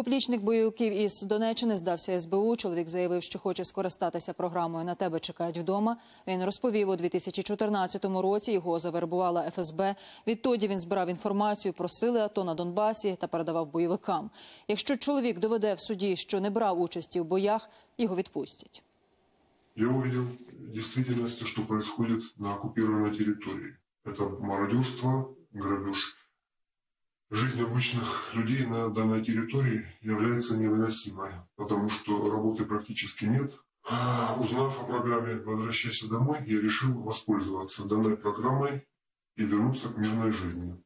Поплічник бойовиків із Донеччини здався СБУ. Чоловік заявив, що хоче скористатися програмою «На тебе чекають вдома». Він розповів, у 2014 році його завербувала ФСБ. Відтоді він збирав інформацію про сили АТО на Донбасі та передавав бойовикам. Якщо чоловік доведе в суді, що не брав участі в боях, його відпустять. Я увидел действительности, что происходит на оккупированной территории. Это мародерство, грабеж. Жизнь обычных людей на данной территории является невыносимой, потому что работы практически нет. А, Узнав о программе «Возвращайся домой», я решил воспользоваться данной программой и вернуться к мирной жизни.